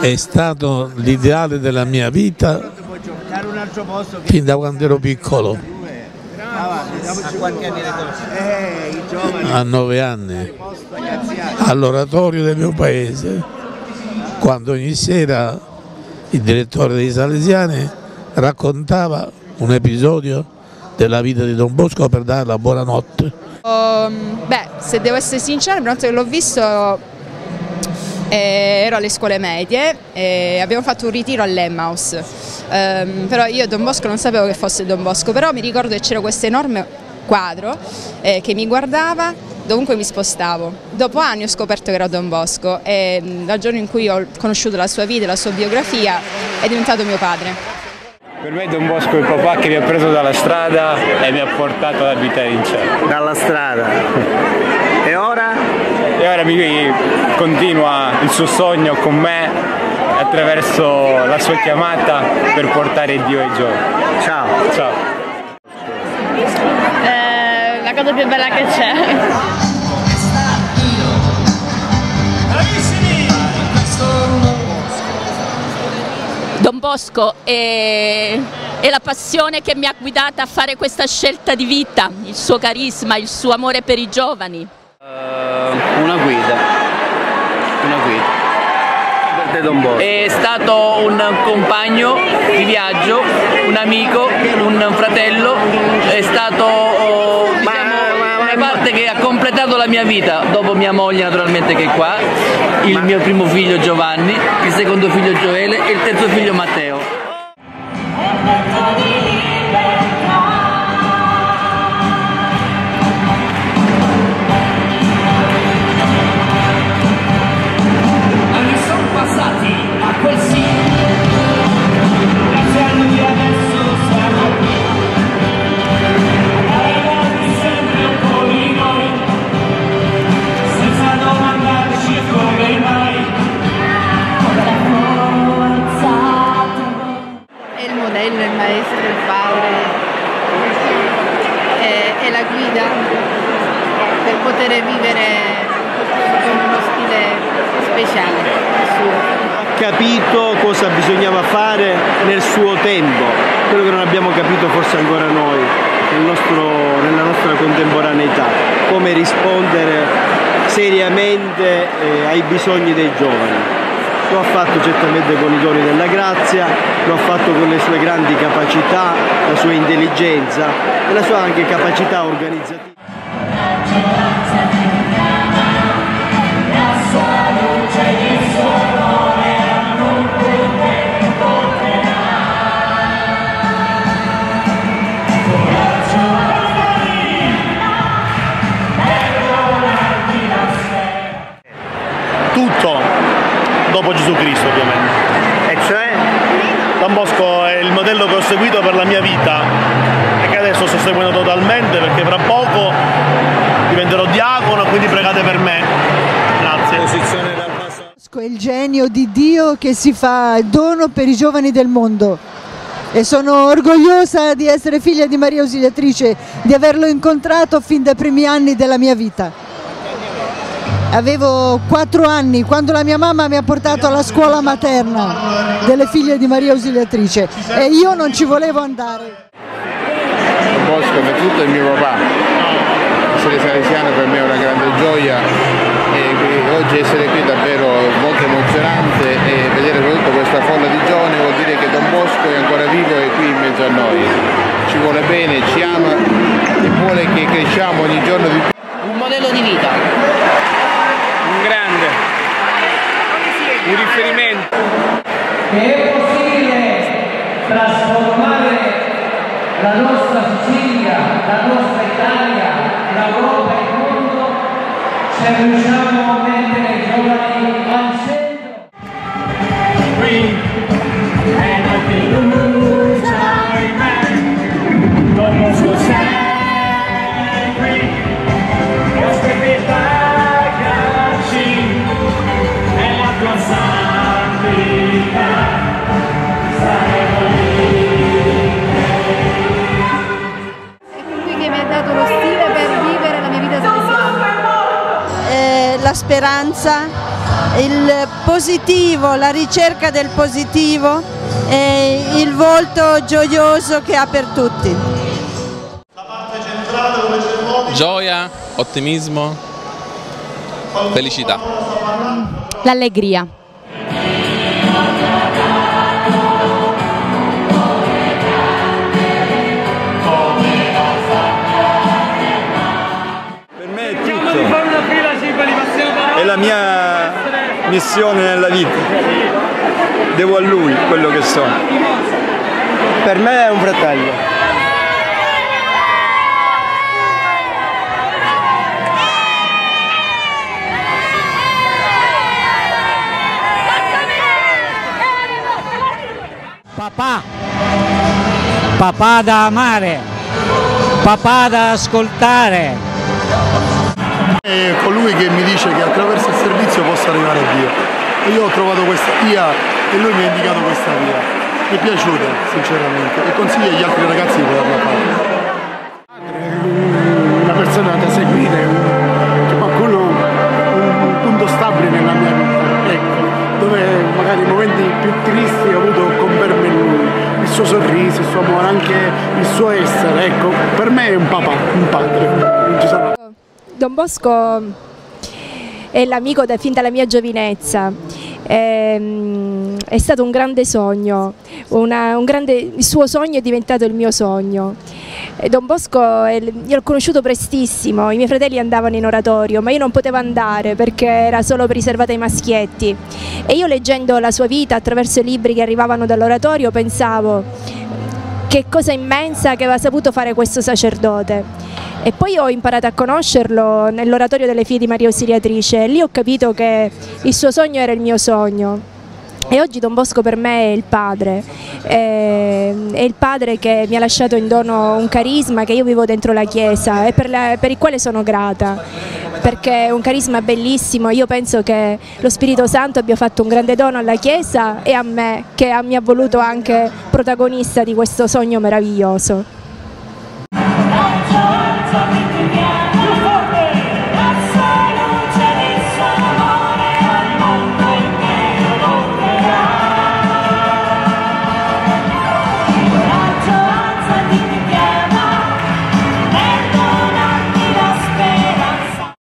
è stato l'ideale della mia vita fin da quando ero piccolo, a nove anni, all'oratorio del mio paese, quando ogni sera il direttore dei Salesiani raccontava un episodio della vita di Don Bosco per dare la buonanotte. Um, beh, se devo essere sincera, la prima volta che l'ho visto eh, ero alle scuole medie e abbiamo fatto un ritiro all'Emmaus, um, però io Don Bosco non sapevo che fosse Don Bosco, però mi ricordo che c'era questo enorme quadro eh, che mi guardava dovunque mi spostavo. Dopo anni ho scoperto che era Don Bosco e dal giorno in cui ho conosciuto la sua vita e la sua biografia è diventato mio padre. Per me Don Bosco è il papà che mi ha preso dalla strada e mi ha portato ad abitare in cielo. Dalla strada. E ora? E ora mi continua il suo sogno con me attraverso la sua chiamata per portare Dio ai giovani. Ciao. Ciao. Eh, la cosa più bella che c'è. Don Bosco è, è, la passione che mi ha guidata a fare questa scelta di vita, il suo carisma, il suo amore per i giovani. Uh, guida, una guida. È stato un compagno di viaggio, un amico, un fratello, è stato diciamo, una parte che ha completato la mia vita, dopo mia moglie naturalmente che è qua, il mio primo figlio Giovanni, il secondo figlio Gioele. E il terzo figlio Matteo. Poter vivere con uno stile speciale Ha capito cosa bisognava fare nel suo tempo, quello che non abbiamo capito forse ancora noi, nel nostro, nella nostra contemporaneità, come rispondere seriamente eh, ai bisogni dei giovani. Lo ha fatto certamente con i doni della grazia, lo ha fatto con le sue grandi capacità, la sua intelligenza e la sua anche capacità organizzativa. Tutto dopo Gesù Cristo ovviamente. E cioè? Don Bosco è il modello che ho seguito per la mia vita e che adesso sto seguendo totalmente perché fra poco quindi pregate per me. Grazie. È il genio di Dio che si fa dono per i giovani del mondo e sono orgogliosa di essere figlia di Maria Ausiliatrice, di averlo incontrato fin dai primi anni della mia vita. Avevo quattro anni quando la mia mamma mi ha portato alla scuola materna delle figlie di Maria Ausiliatrice e io non ci volevo andare. Bosco per tutto è il mio papà, essere salesiano per me è una grande gioia e oggi essere qui è davvero molto emozionante e vedere soprattutto questa folla di giovani vuol dire che Don Bosco è ancora vivo e qui in mezzo a noi, ci vuole bene, ci ama e vuole che cresciamo ogni giorno di più. Un modello di vita un riferimento. Che è possibile trasformare la nostra Sicilia, la nostra Italia, l'Europa e il mondo se speranza, il positivo, la ricerca del positivo e il volto gioioso che ha per tutti. Gioia, ottimismo, felicità. L'allegria. Missione nella vita. Devo a lui quello che sono. Per me è un fratello. Papà, papà da amare, papà da ascoltare. È colui che mi dice che attraverso arrivare a Dio. E io ho trovato questa via e lui mi ha indicato questa via. Mi è piaciuta, sinceramente, e consiglio agli altri ragazzi di poterla fare. una persona da seguire, un- qualcuno, un, un punto stabile nella mia vita, ecco, dove magari i momenti più tristi ho avuto con me lui, il suo sorriso, il suo amore, anche il suo essere, ecco, per me è un papà, un padre, non ci sono Don Bosco è l'amico da- fin dalla mia giovinezza. Ehm, È, stato un grande sogno, una- un grande- il suo sogno è diventato il mio sogno. E Don Bosco io l'ho conosciuto prestissimo, i miei fratelli andavano in oratorio, ma io non potevo andare perché era solo riservata ai maschietti. E io leggendo la sua vita attraverso i libri che arrivavano dall'oratorio pensavo che cosa immensa che aveva saputo fare questo sacerdote. E poi ho imparato a conoscerlo nell'oratorio delle figlie di Maria Ausiliatrice e lì ho capito che il suo sogno era il mio sogno. E oggi Don Bosco per me è il padre, è, il padre che mi ha lasciato in dono un carisma che io vivo dentro la Chiesa e per, la- per il quale sono grata, perché è un carisma bellissimo, io penso che lo Spirito Santo abbia fatto un grande dono alla Chiesa e a me, che mi ha voluto anche protagonista di questo sogno meraviglioso. Sorry.